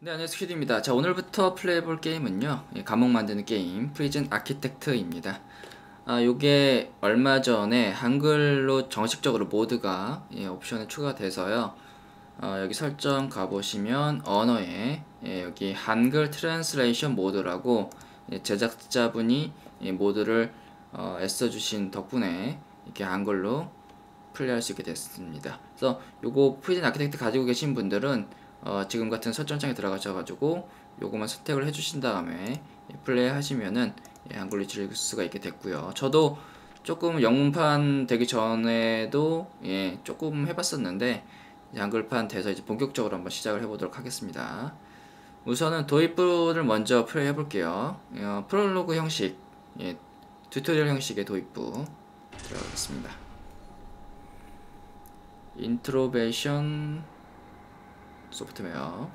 네, 안녕하세요. 퀴드입니다. 자, 오늘부터 플레이해볼 게임은요. 예, 감옥 만드는 게임, Prison Architect입니다. 아, 요게 얼마 전에 한글로 정식적으로 mod가 예, 옵션에 추가돼서요. 어, 여기 설정 가보시면 언어에 예, 여기 한글 translation mod라고 예, 제작자분이 이 mod를 어, 애써주신 덕분에 이렇게 한글로 플레이할 수 있게 됐습니다. 그래서 요거 Prison Architect 가지고 계신 분들은 어, 지금 같은 설정창에 들어가셔가지고 요거만 선택을 해주신 다음에 예, 플레이 하시면은 예, 한글로 즐길 수가 있게 됐고요. 저도 조금 영문판 되기 전에도 예, 조금 해봤었는데 한글판 돼서 이제 본격적으로 한번 시작을 해보도록 하겠습니다. 우선은 도입부를 먼저 플레이 해볼게요. 어, 프롤로그 형식, 예, tutorial 형식의 도입부 들어가겠습니다. 인트로베이션 소프트웨어.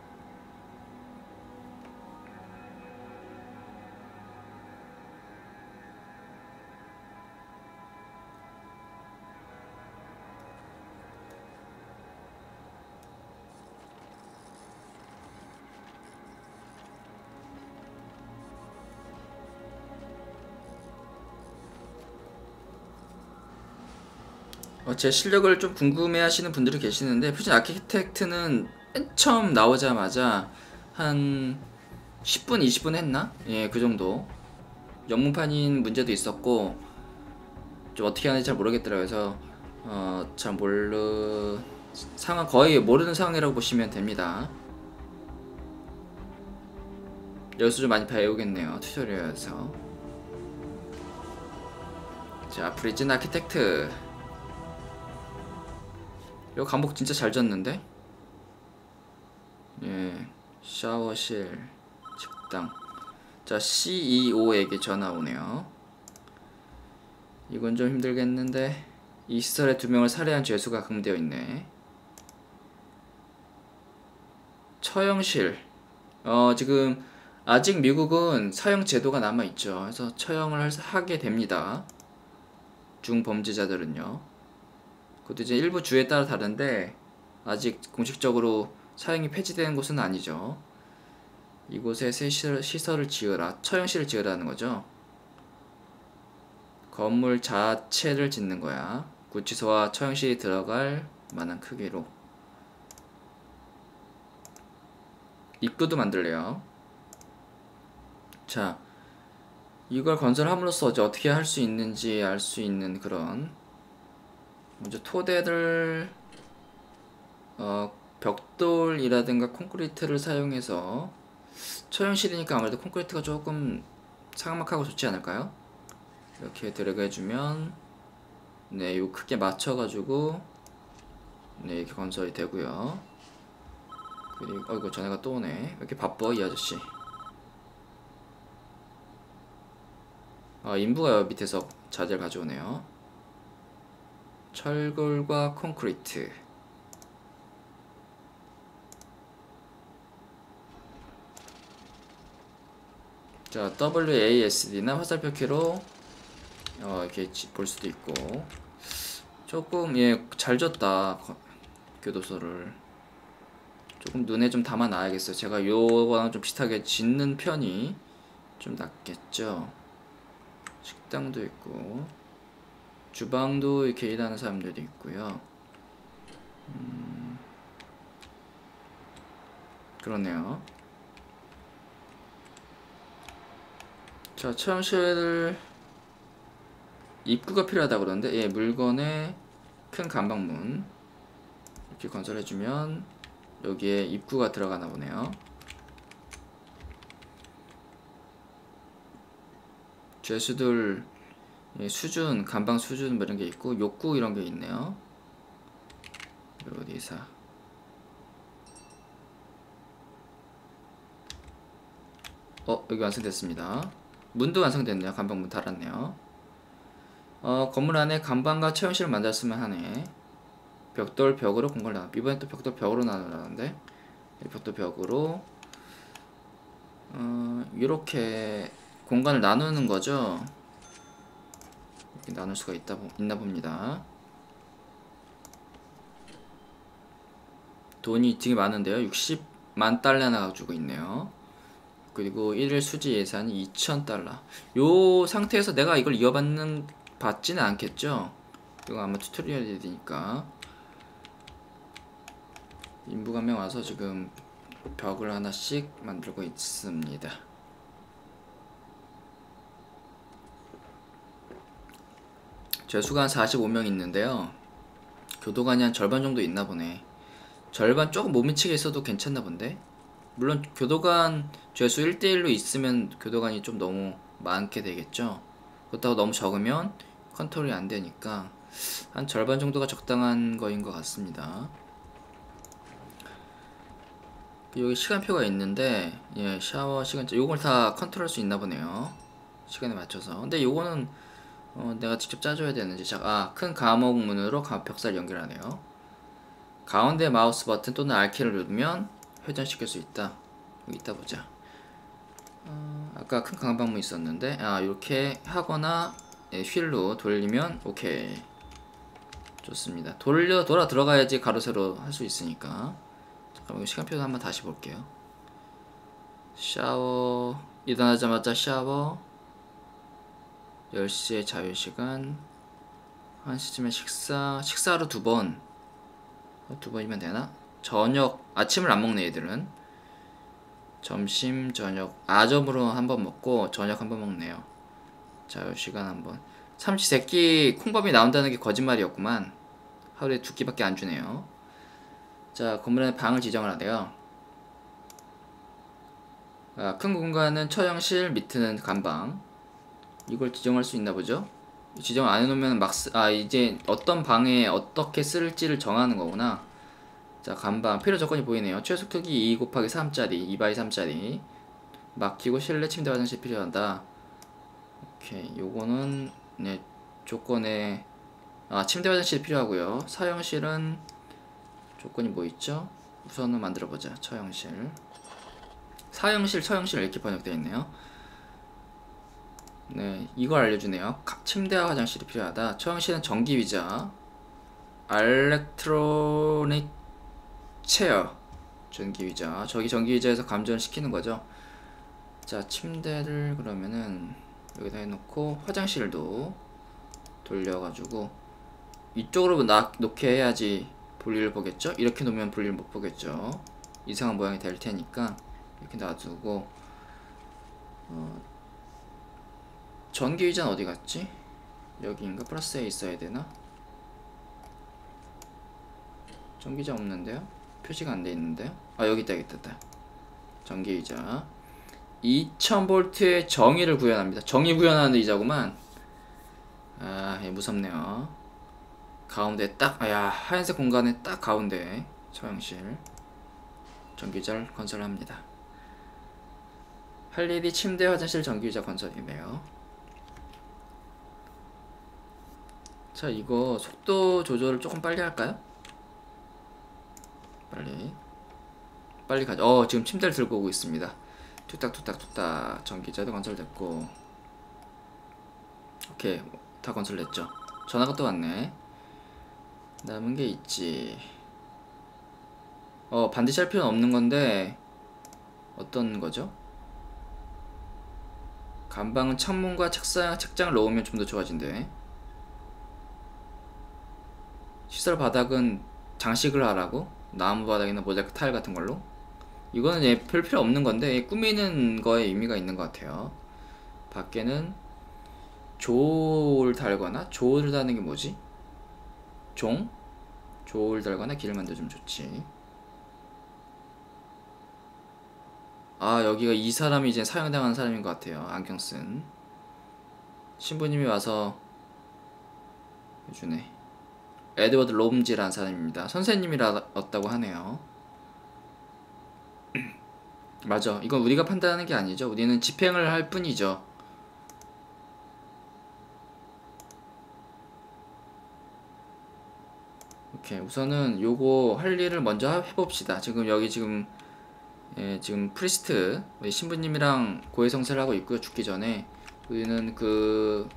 어, 제 실력을 좀 궁금해 하시는 분들이 계시는데 퓨전 아키텍트는 맨 처음 나오자마자 한 10분, 20분 했나? 예, 그 정도. 영문판인 문제도 있었고, 좀 어떻게 하는지 잘 모르겠더라고요. 그래서, 어, 잘 모르, 상황, 거의 모르는 상황이라고 보시면 됩니다. 여기서 좀 많이 배우겠네요. 튜토리얼에서. 자, Prison Architect. 이거 감옥 진짜 잘 졌는데? 예, 샤워실, 식당. 자, CEO에게 전화 오네요. 이건 좀 힘들겠는데 이 시설에 두 명을 살해한 죄수가 수감되어 있네. 처형실. 어, 지금 아직 미국은 사형 제도가 남아 있죠. 그래서 처형을 하게 됩니다. 중범죄자들은요. 그것도 이제 일부 주에 따라 다른데 아직 공식적으로 사형이 폐지되는 곳은 아니죠. 이곳에 새 시설, 시설 을 지으라, 처형실을 지으라는 거죠. 건물 자체를 짓는 거야. 구치소와 처형실이 들어갈 만한 크기로. 입구도 만들래요. 자, 이걸 건설함으로써 어떻게 할 수 있는지 알 수 있는 그런 먼저 토대를 어, 벽돌이라든가 콘크리트를 사용해서 처형실이니까 아무래도 콘크리트가 조금 사각막하고 좋지 않을까요? 이렇게 드래그 해주면 네, 요 크게 맞춰가지고 네, 이렇게 건설이 되고요. 그리고 어이구 전에가 또 오네. 이렇게 바빠 이 아저씨. 아, 인부가 밑에서 자재를 가져오네요. 철골과 콘크리트. 자, WASD나 화살표 키로 어, 이렇게 볼 수도 있고 조금 예, 잘 졌다. 교도소를 조금 눈에 좀 담아 놔야겠어요. 제가 요거랑 좀 비슷하게 짓는 편이 좀 낫겠죠. 식당도 있고 주방도 이렇게 일하는 사람들도 있고요. 음, 그러네요. 자, 체험실 입구가 필요하다 그러는데 예, 물건에 큰 간방문 이렇게 건설해주면 여기에 입구가 들어가나 보네요. 죄수들 예, 수준, 간방 수준 뭐 이런 게 있고 욕구 이런 게 있네요. 어디사 어 여기 완성됐습니다. 문도 완성됐네요. 간방문 달았네요. 어, 건물 안에 간방과 체험실을 만들었으면 하네. 벽돌 벽으로 공간을 나눠. 이번엔 또 벽돌 벽으로 나누라는데 벽돌 벽으로 어, 이렇게 공간을 나누는 거죠. 이렇게 나눌 수가 있다 있나 봅니다. 돈이 되게 많은데요. 60만 달러나 주고 있네요. 그리고 1일 수지 예산이 2,000달러. 요 상태에서 내가 이걸 이어받는 받지는 않겠죠? 이거 아마 튜토리얼이 되니까. 인부가 명 와서 지금 벽을 하나씩 만들고 있습니다. 죄수가 한 45명 있는데요. 교도관이 한 절반 정도 있나 보네. 절반 조금 못 미치게 있어도 괜찮나 본데? 물론 교도관 죄수 1대1로 있으면 교도관이 좀 너무 많게 되겠죠. 그렇다고 너무 적으면 컨트롤이 안 되니까 한 절반 정도가 적당한 거인 것 같습니다. 여기 시간표가 있는데 예 샤워 시간차 요걸 다 컨트롤 할 수 있나 보네요. 시간에 맞춰서. 근데 요거는 어, 내가 직접 짜줘야 되는지 자, 아, 큰 감옥 문으로 벽사를 연결하네요. 가운데 마우스 버튼 또는 R키를 누르면 회전시킬 수 있다. 여기 있다 보자. 어, 아까 큰 강방문 있었는데 아 이렇게 하거나 예, 휠로 돌리면 오케이 좋습니다. 돌려 돌아 들어가야지 가로세로 할 수 있으니까 잠깐만 시간표 한번 다시 볼게요. 샤워 일어나자마자 샤워 10시에 자유시간 1시쯤에 식사 식사로 두번 어, 두 번이면 되나? 저녁 아침을 안 먹네 얘들은. 점심 저녁. 아점으로 한 번 먹고 저녁 한 번 먹네요. 자유시간 한번. 삼시세끼 콩밥이 나온다는 게 거짓말이었구만. 하루에 두 끼밖에 안 주네요. 자 건물 안에 방을 지정을 하대요. 아, 큰 공간은 처형실 밑에는 간방. 이걸 지정할 수 있나 보죠? 지정 안 해놓으면 막, 쓰, 아, 이제 어떤 방에 어떻게 쓸지를 정하는 거구나. 자, 간방. 필요 조건이 보이네요. 최소 크기 2 곱하기 3짜리, 2바이 3짜리. 막히고 실내 침대 화장실 필요하다. 오케이. 요거는, 네, 조건에, 아, 침대 화장실 필요하고요. 사용실은, 조건이 뭐 있죠? 우선은 만들어 보자. 처형실. 사용실, 처형실 이렇게 번역되어 있네요. 네, 이걸 알려주네요. 침대와 화장실이 필요하다. 처형실은 전기위자, 알렉트로닉 체어, 전기위자. 저기 전기위자에서 감전시키는 거죠. 자, 침대를 그러면은 여기다 해놓고 화장실도 돌려가지고 이쪽으로 나, 놓게 해야지 볼일을 보겠죠? 이렇게 놓으면 볼일 못 보겠죠? 이상한 모양이 될 테니까 이렇게 놔두고 어, 전기의자는 어디 갔지? 여기인가? 플러스에 있어야 되나? 전기자 없는데요? 표시가 안 돼 있는데요? 아 여기 있다 여기 있다 전기의자. 2000V의 정의를 구현합니다. 정의 구현하는 의자구만. 아 예, 무섭네요. 가운데 딱 아야 하얀색 공간에 딱 가운데 처형실. 전기자를 건설합니다. 할 일이 침대 화장실 전기의자 건설이네요. 자 이거 속도 조절을 조금 빨리 할까요? 빨리. 빨리 가자. 어 지금 침대를 들고 오고 있습니다. 툭딱툭딱툭딱 전기자도 건설됐고. 오케이. 다 건설됐죠? 전화가 또 왔네. 남은 게 있지. 어 반드시 할 필요는 없는 건데 어떤 거죠? 간방은 창문과 책상, 책장을 넣으면 좀 더 좋아진대. 시설 바닥은 장식을 하라고 나무 바닥이나 모자이크 타일 같은 걸로? 이거는 예, 별 필요 없는 건데 꾸미는 거에 의미가 있는 것 같아요. 밖에는 조를 달거나 조를 다는 게 뭐지? 종? 조를 달거나 길을 만들어주면 좋지. 아 여기가 이 사람이 이제 사용당한 사람인 것 같아요. 안경 쓴. 신부님이 와서 해주네 에드워드 롬지라는 사람입니다. 선생님이라었다고 하네요. 맞아. 이건 우리가 판단하는 게 아니죠. 우리는 집행을 할 뿐이죠. 오케이. 우선은 요거 할 일을 먼저 해봅시다. 지금 여기 지금 예, 지금 priest 우리 신부님이랑 고해성사를 하고 있고요. 죽기 전에 우리는 그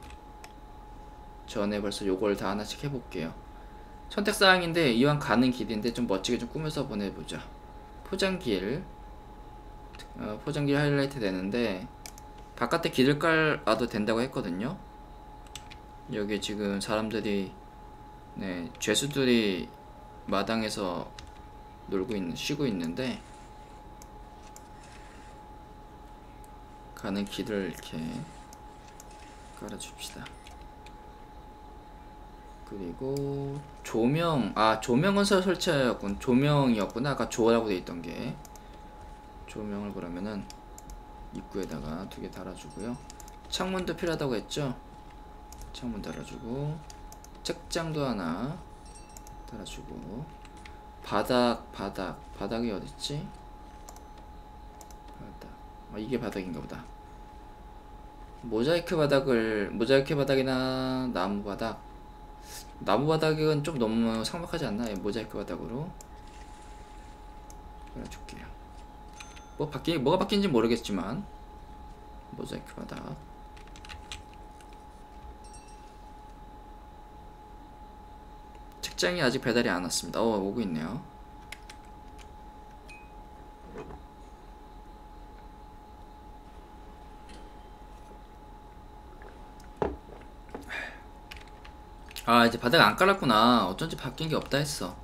전에 벌써 요걸 다 하나씩 해볼게요. 선택사항인데 이왕 가는 길인데 좀 멋지게 좀 꾸며서 보내보자 포장길. 어, 포장길 하이라이트 되는데 바깥에 길을 깔아도 된다고 했거든요. 여기 지금 사람들이 네 죄수들이 마당에서 놀고 있는 쉬고 있는데 가는 길을 이렇게 깔아줍시다 그리고 조명 아 조명은 설- 설치하였군. 조명이었구나. 아까 조라고 돼 있던 게. 조명을 그러면은 입구에다가 두 개 달아주고요. 창문도 필요하다고 했죠? 창문 달아주고 책장도 하나 달아주고. 바닥 바닥. 바닥이 어딨지? 바닥. 아 이게 바닥인가 보다. 모자이크 바닥을 모자이크 바닥이나 나무 바닥 나무 바닥은 좀 너무 삭막하지 않나? 예, 모자이크 바닥으로 해줄게요. 뭐 바뀌 뭐가 바뀐지 모르겠지만 모자이크 바닥. 책장이 아직 배달이 안 왔습니다. 어 오고 있네요. 아 이제 바닥 안 깔았구나 어쩐지 바뀐 게 없다 했어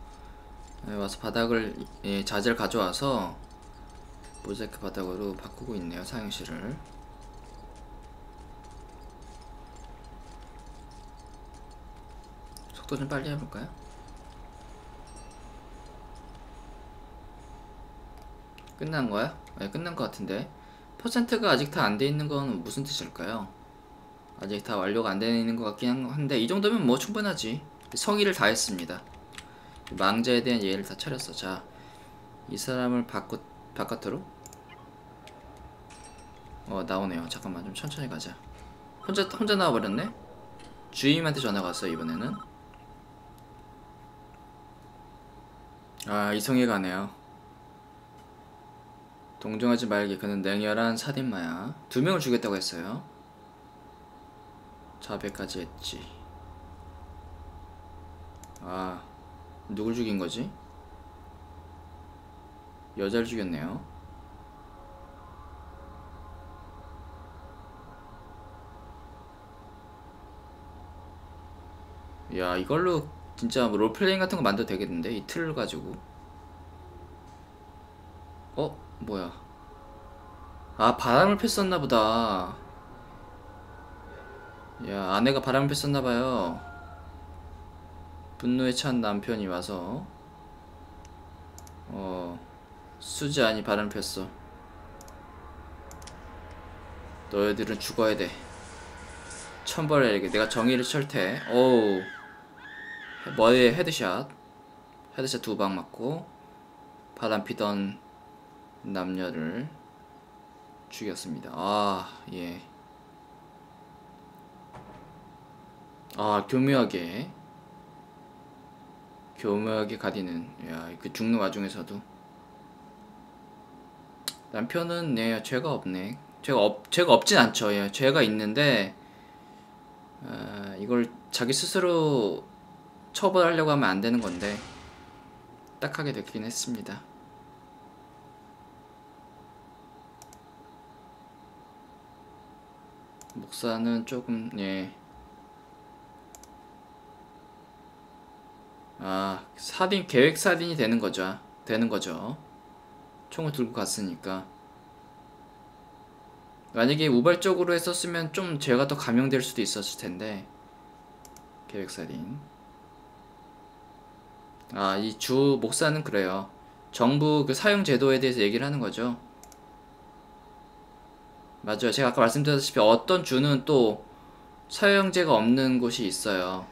네, 와서 바닥을 예, 자재를 가져와서 모자이크 바닥으로 바꾸고 있네요 사용실을 속도 좀 빨리 해볼까요? 끝난 거야? 네, 끝난 것 같은데 퍼센트가 아직 다 안 돼 있는 건 무슨 뜻일까요? 아직 다 완료가 안 되어 있는 것 같긴 한데 이 정도면 뭐 충분하지. 성의를 다했습니다. 망자에 대한 예의를 다 차렸어. 자 이 사람을 바꾸, 바깥으로 어 나오네요. 잠깐만 좀 천천히 가자. 혼자 혼자 나와버렸네? 주임한테 전화가 왔어 이번에는? 아 이성에 가네요. 동정하지 말게. 그는 냉혈한 살인마야. 두 명을 죽였다고 했어요 자백까지 했지. 아, 누굴 죽인 거지? 여자를 죽였네요. 야, 이걸로 진짜 뭐 롤플레잉 같은 거 만들어도 되겠는데? 이 틀을 가지고. 어? 뭐야. 아, 바람을 폈었나 보다. 야, 아내가 바람을 폈었나봐요. 분노에 찬 남편이 와서, 어, 수지 아니 바람을 폈어. 너희들은 죽어야 돼. 천벌에게 내가 정의의 철퇴. 오우. 머리에 headshot. headshot 두 방 맞고, 바람 피던 남녀를 죽였습니다. 아, 예. 아 교묘하게. 교묘하게 가디는 야그 죽는 와중에서도. 남편은 네 죄가 없네. 죄가 없 죄가 없진 않죠. 예 죄가 있는데 아, 이걸 자기 스스로 처벌하려고 하면 안 되는 건데 딱하게 됐긴 했습니다. 목사는 조금 예 아, 살인 계획 살인이 되는 거죠. 되는 거죠. 총을 들고 갔으니까. 만약에 우발적으로 했었으면 좀 죄가 더 감형될 수도 있었을 텐데. 계획 살인. 아, 이 주 목사는 그래요. 정부 그 사용 제도에 대해서 얘기를 하는 거죠. 맞아요. 제가 아까 말씀드렸다시피 어떤 주는 또 사용제가 없는 곳이 있어요.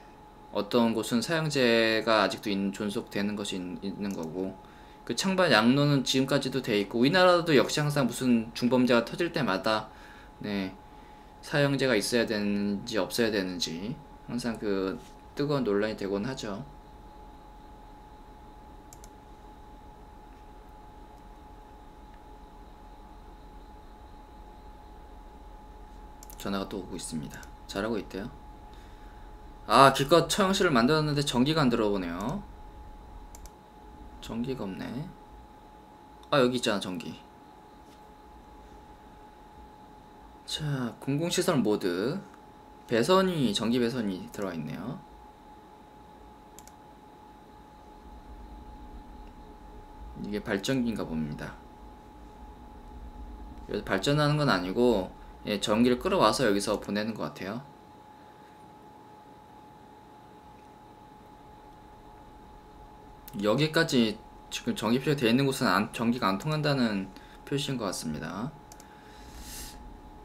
어떤 곳은 사형제가 아직도 있는, 존속되는 것이 있, 있는 거고 그 창반 양로는 지금까지도 돼 있고 우리나라도 역시 항상 무슨 중범죄가 터질 때마다 네 사형제가 있어야 되는지 없어야 되는지 항상 그 뜨거운 논란이 되곤 하죠. 전화가 또 오고 있습니다. 잘하고 있대요. 아 기껏 처형실을 만들었는데 전기가 안 들어오네요. 전기가 없네. 아 여기 있잖아 전기. 자 공공시설 모드 배선이 전기 배선이 들어와 있네요. 이게 발전기인가 봅니다. 여기서 발전하는 건 아니고 예, 전기를 끌어와서 여기서 보내는 것 같아요 여기까지 지금 전기 표시가 되어 있는 곳은 안, 전기가 안 통한다는 표시인 것 같습니다.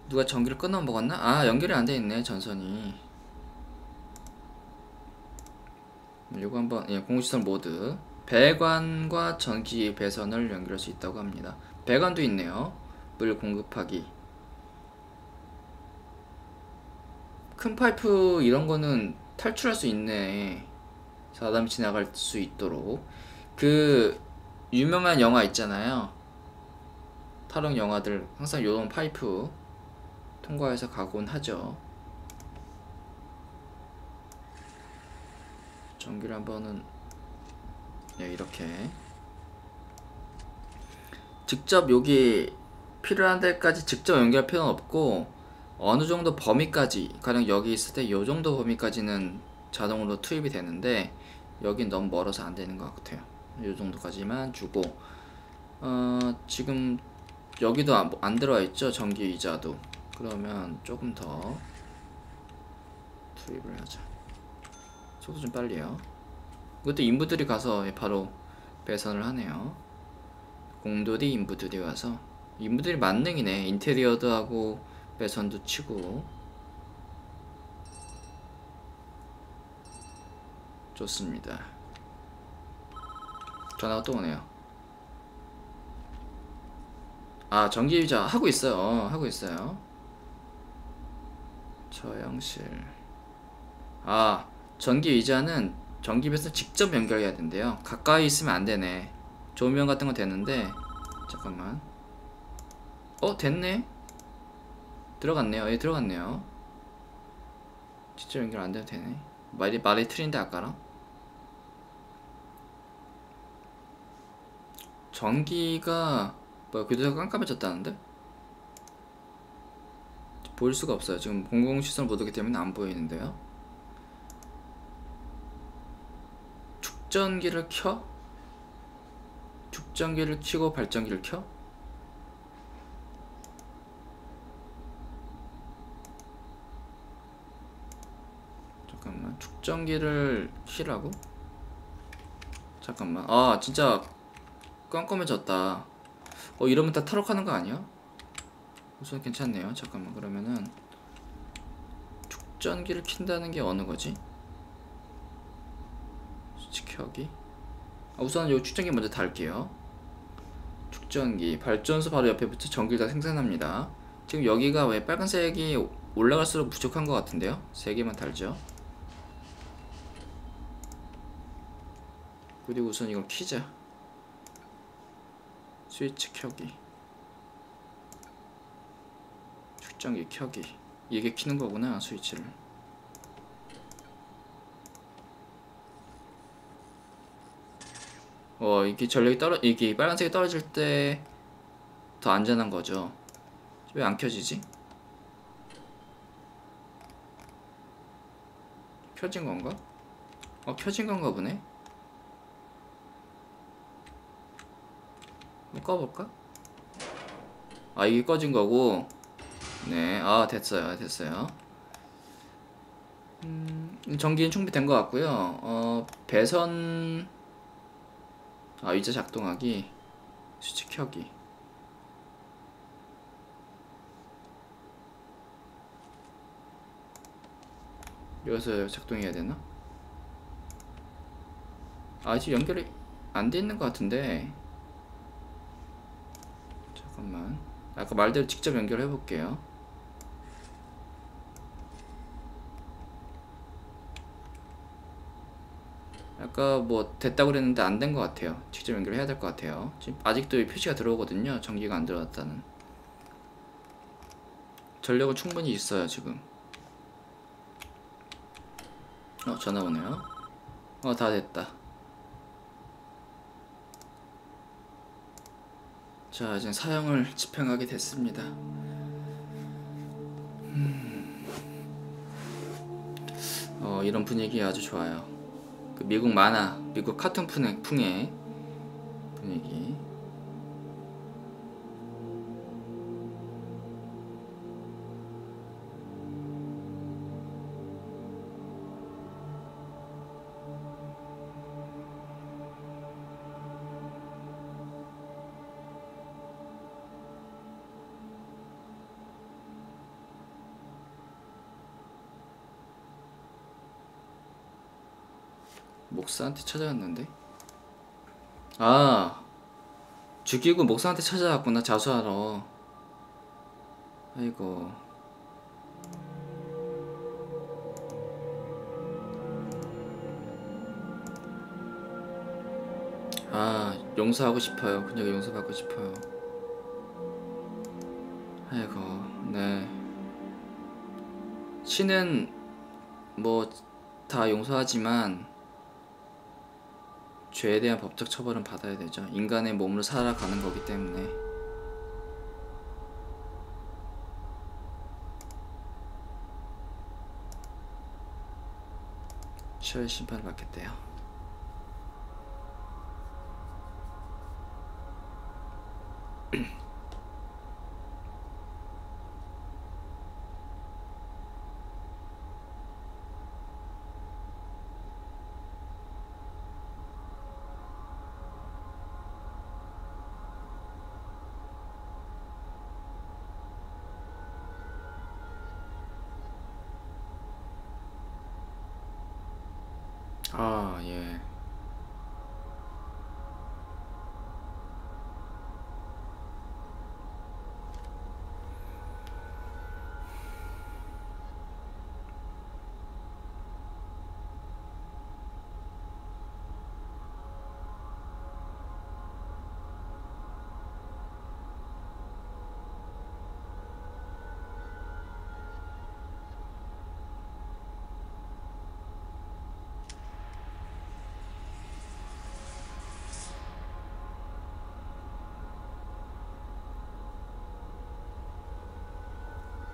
누가 전기를 끊어 먹었나? 아 연결이 안 돼 있네 전선이. 이거 한번 예, 공시설 모드 배관과 전기 배선을 연결할 수 있다고 합니다. 배관도 있네요. 물 공급하기. 큰 파이프 이런 거는 탈출할 수 있네. 사람이 지나갈 수 있도록. 그 유명한 영화 있잖아요. 탈옥 영화들 항상 요런 파이프 통과해서 가곤 하죠. 전기를 한번은 네, 이렇게. 직접 여기 필요한 데까지 직접 연결할 필요는 없고 어느 정도 범위까지 가령 여기 있을 때요 정도 범위까지는 자동으로 투입이 되는데 여긴 너무 멀어서 안 되는 것 같아요. 이 정도까지만 주고 어, 지금 여기도 안, 안 들어와 있죠 전기 의자도 그러면 조금 더 투입을 하자. 속도 좀 빨리요. 이것도 인부들이 가서 바로 배선을 하네요. 공돌이 인부들이 와서 인부들이 만능이네. 인테리어도 하고 배선도 치고 좋습니다. 전화가 또 오네요. 아 전기의자 하고 있어요. 어, 하고 있어요. 저영실. 아 전기 의자는 전기배선 직접 연결해야 된대요. 가까이 있으면 안 되네. 조명 같은 거 되는데 잠깐만. 어 됐네. 들어갔네요. 예 들어갔네요. 직접 연결 안 돼도 되네. 말이 말이 틀린데 아까랑. 전기가 뭐야 교도소가 깜깜해졌다는데? 보일 수가 없어요 지금 공공시설 모드기 때문에 안 보이는데요 축전기를 켜? 축전기를 켜고 발전기를 켜? 잠깐만 축전기를 키라고? 잠깐만 아 진짜 깜깜해졌다. 어 이러면 다 탈옥하는 거 아니야? 우선 괜찮네요. 잠깐만 그러면은 축전기를 킨다는 게 어느 거지? 수치 켜기? 아, 우선 요 축전기 먼저 달게요. 축전기. 발전소 바로 옆에 붙여 전기를 다 생산합니다. 지금 여기가 왜 빨간색이 올라갈수록 부족한 것 같은데요? 세 개만 달죠. 그리고 우선 이걸 키자 스위치 켜기. 축전기 켜기. 이게 키는 거구나 스위치를. 어 이게 전력이 떨어 이게 빨간색이 떨어질 때 더 안전한 거죠. 왜 안 켜지지? 켜진 건가? 어 켜진 건가 보네 꺼볼까? 아 이게 꺼진 거고. 네 아 됐어요 됐어요. 음, 전기는 충분히 것 같고요. 어 배선 아 이제 작동하기 수치 켜기. 여기서 작동해야 되나? 아 지금 연결이 안 돼 있는 것 같은데 잠깐만. 아까 말대로 직접 연결해 볼게요. 아까 뭐 됐다고 그랬는데 안 된 것 같아요. 직접 연결해야 될 것 같아요. 지금 아직도 표시가 들어오거든요. 전기가 안 들어왔다는. 전력은 충분히 있어요 지금. 어 전화 오네요. 어 다 됐다 자 이제 사형을 집행하게 됐습니다. 음. 어 이런 분위기 아주 좋아요. 그 미국 만화, 미국 카툰 풍의, 분위기. 목사한테 찾아갔는데? 아 죽이고 목사한테 찾아갔구나 자수하러. 아이고. 아 용서하고 싶어요. 그녀가 용서받고 싶어요. 아이고 네. 신은 뭐 다 용서하지만 죄에 대한 법적 처벌은 받아야 되죠. 인간의 몸으로 살아가는 거기 때문에. 시혈 심판을 받겠대요. 아, 예.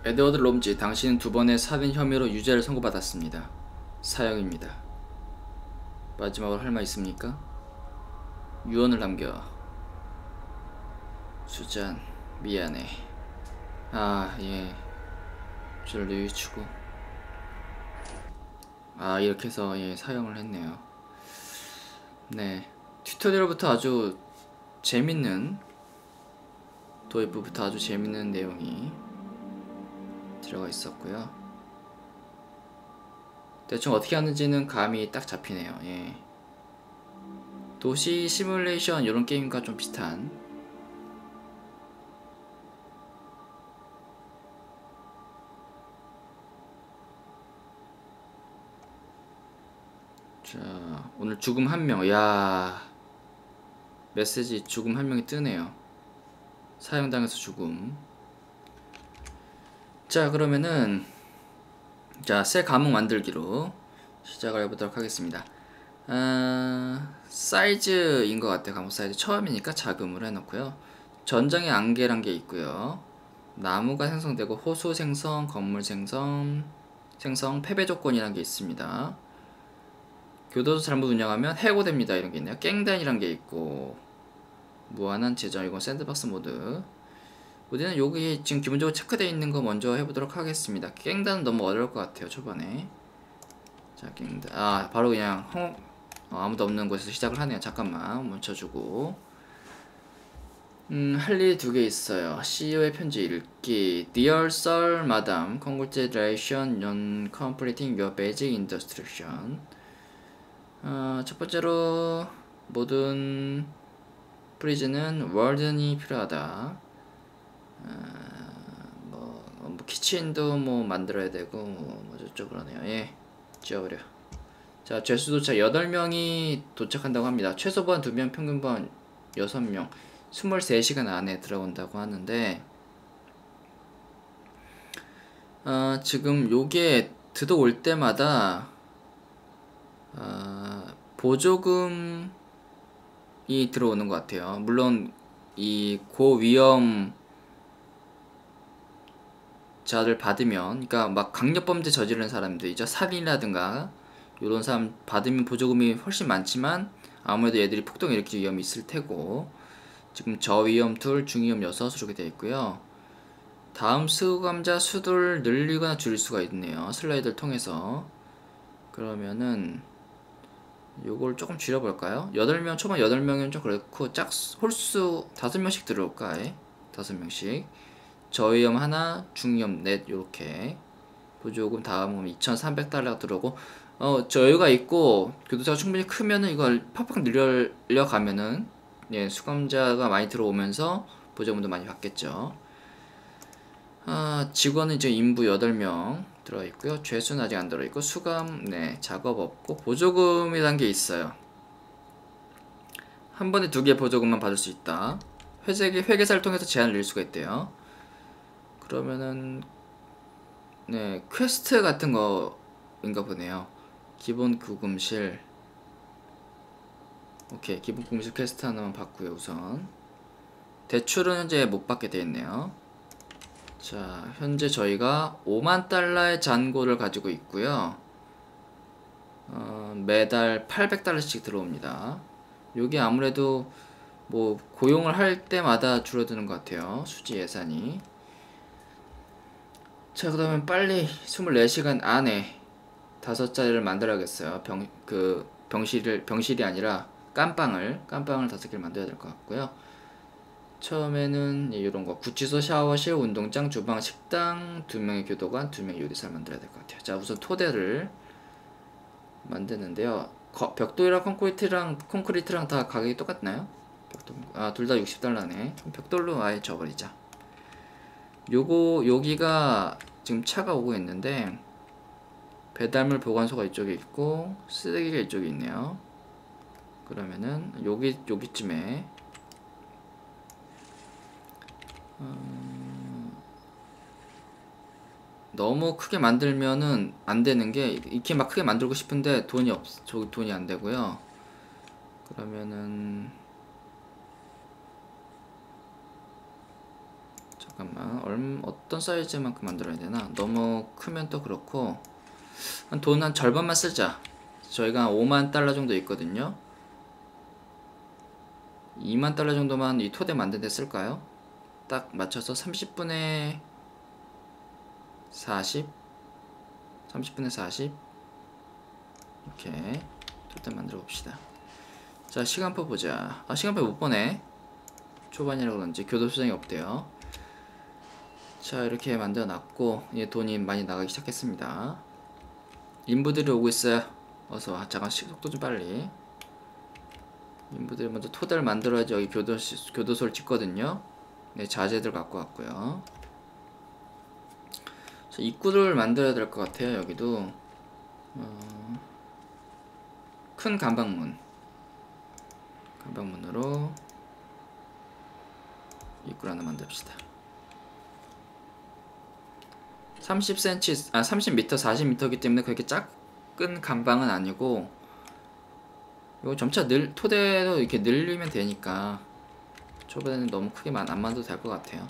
에드워드 롬지, 당신은 두 번의 살인 혐의로 유죄를 선고받았습니다. 사형입니다. 마지막으로 할 말 있습니까? 유언을 남겨. 수잔, 미안해. 아, 예. 저를 뉘우치고. 아, 이렇게 해서, 예, 사형을 했네요. 네. 튜토리얼부터 아주 재밌는, 도입부부터 아주 재밌는 내용이 들어가 있었고요. 대충 어떻게 하는지는 감이 딱 잡히네요. 예. 도시 시뮬레이션 이런 게임과 좀 비슷한 자 오늘 죽음 한 명. 야 메시지 죽음 한 명이 뜨네요. 사형당해서 죽음. 자 그러면은 자새 과목 만들기로 시작을 해보도록 하겠습니다. 아, 사이즈인 것 같아요 과목 사이즈. 처음이니까 자금으로 해놓고요. 전장에 안개란 게 있고요. 나무가 생성되고 호수 생성, 건물 생성, 생성, 패배 조건이란 게 있습니다. 교도소 잘못 운영하면 해고됩니다 이런 게 있네요. 깽단이란 게 있고 무한한 재정 이건 샌드박스 모드 우리는 여기 지금 기본적으로 체크되어 있는 거 먼저 해보도록 하겠습니다. 깽단은 너무 어려울 것 같아요, 초반에. 자, 깽단. 아, 바로 그냥 어, 아무도 없는 곳에서 시작을 하네요. 잠깐만, 멈춰주고. 음, 할 일이 두개 있어요. CEO의 편지 읽기. Dear Sir, Madam, congratulations on completing your basic instruction. 어, 첫 번째로 모든 프리즈는 월든이 필요하다. 아, 뭐, 뭐 키친도 뭐 만들어야 되고 뭐, 뭐 저쪽 그러네요. 예. 지워버려. 자, 죄수 도착 8명이 도착한다고 합니다. 최소 보안 2명, 평균 보안 6명. 23시간 안에 들어온다고 하는데 어, 지금 요게 들어올 때마다 어, 보조금이 들어오는 것 같아요. 물론 이 고위험 자를 받으면 그러니까 막 강력범죄 저지르는 사람들이죠 살인이라든가 이런 사람 받으면 보조금이 훨씬 많지만 아무래도 얘들이 폭동 일으킬 위험이 있을 테고 지금 저위험 둘, 중위험 여섯 이렇게 되어 있고요. 다음 수감자 수를 늘리거나 줄일 수가 있네요. 슬라이드를 통해서 그러면은 요걸 조금 줄여볼까요? 8명, 초반 8명이면 좀 그렇고 짝 홀수 5명씩 들어올까? 예? 5명씩 저위험 하나, 중위험 넷 요렇게 보조금 다음 2,300달러가 들어오고 어, 저유가 있고 교도소가 충분히 크면은 이걸 팍팍 늘려 가면은 예, 수감자가 많이 들어오면서 보조금도 많이 받겠죠. 아, 직원은 이제 인부 8명 들어 있고요. 죄수는 아직 안 들어 있고 수감 네, 작업 없고 보조금이란 게 있어요. 한 번에 두 개 보조금만 받을 수 있다. 회계 회계사를 통해서 제안을 낼 수가 있대요. 그러면은 네, 퀘스트 같은 거인가 보네요. 기본 구금실. 오케이 기본 구금실 퀘스트 하나만 받고요 우선. 대출은 현재 못 받게 되어 있네요. 자 현재 저희가 5만 달러의 잔고를 가지고 있고요. 어, 매달 800달러씩 들어옵니다. 여기 아무래도 뭐 고용을 할 때마다 줄어드는 것 같아요 수지 예산이 자 그러면 빨리 24시간 안에 다섯 자리를 만들어야겠어요. 병, 그, 병실을, 병실이 아니라 깜빵을, 깜빵을 다섯 개를 만들어야 될 것 같고요. 처음에는 이런 거 구치소, 샤워실, 운동장, 주방, 식당, 두 명의 교도관, 두 명의 요리사를 만들어야 될 것 같아요. 자, 우선 토대를 만드는데요. 거, 벽돌이랑 콘크리트랑 콘크리트랑 다 가격이 똑같나요? 벽돌, 아, 둘 다 60달러네. 벽돌로 아예 줘버리자. 요거 여기가 지금 차가 오고 있는데 배달물 보관소가 이쪽에 있고 쓰레기가 이쪽에 있네요. 그러면은 여기 여기쯤에 음, 너무 크게 만들면은 안 되는 게 이렇게 막 크게 만들고 싶은데 돈이 없 저기 돈이 안 되고요. 그러면은 잠깐만 얼 어떤 사이즈만큼 만들어야 되나? 너무 크면 또 그렇고 돈 한 절반만 쓰자. 저희가 5만 달러 정도 있거든요. 2만 달러 정도만 이 토대 만드는 데 쓸까요? 딱 맞춰서 30분에 40 30분에 40 이렇게 토대 만들어 봅시다. 자 시간표 보자. 아 시간표 못 보네. 초반이라 그런지 교도소장이 없대요. 자 이렇게 만들어 놨고 이제 돈이 많이 나가기 시작했습니다. 인부들이 오고 있어요. 어서 와. 잠깐 속도 좀 빨리. 인부들이 먼저 토대를 만들어야지 여기 교도, 교도소를 짓거든요. 네 자재들 갖고 왔고요. 자, 입구를 만들어야 될 것 같아요 여기도. 어, 큰 간방문. 간방문으로 입구를 하나 만듭시다 30cm, 아 30m, 40m이기 때문에 그렇게 작은 간방은 아니고 이거 점차 늘 토대로 이렇게 늘리면 되니까 초반에는 너무 크게 안 만들어도 될 것 같아요.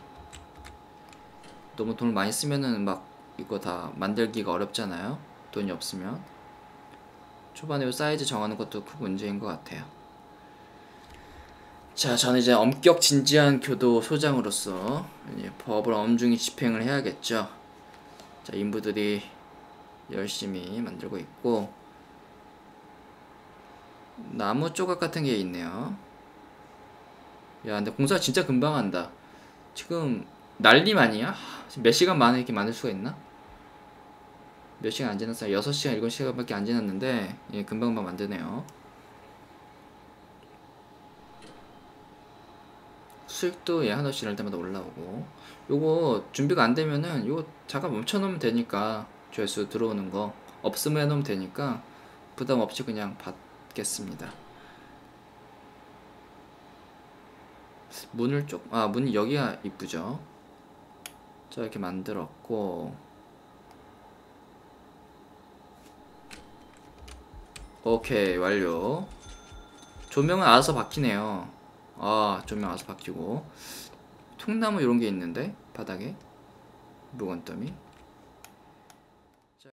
너무 돈을 많이 쓰면은 막 이거 다 만들기가 어렵잖아요. 돈이 없으면 초반에 이 사이즈 정하는 것도 큰 문제인 것 같아요. 자, 저는 이제 엄격 진지한 교도 소장으로서 법을 엄중히 집행을 해야겠죠. 자, 인부들이 열심히 만들고 있고 나무 조각 같은 게 있네요. 야, 근데 공사 진짜 금방 한다. 지금 난림 아니야? 몇 시간 만에 이렇게 만들 수가 있나? 몇 시간 안 지났어요. 6시간, 7시간밖에 안 지났는데 예, 금방금방 만드네요. 수익도 예, 한없이 날 때마다 올라오고. 요거 준비가 안 되면은 요거 잠깐 멈춰 놓으면 되니까 조회수 들어오는 거 없으면 해놓으면 되니까 부담 없이 그냥 받겠습니다. 문을 쪽, 아 문이 여기가 이쁘죠? 자 이렇게 만들었고. 오케이 완료. 조명은 알아서 바뀌네요 아 조명 와서 바뀌고. 통나무 이런 게 있는데 바닥에? 무건더미